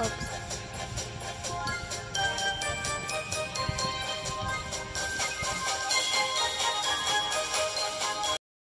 Oops.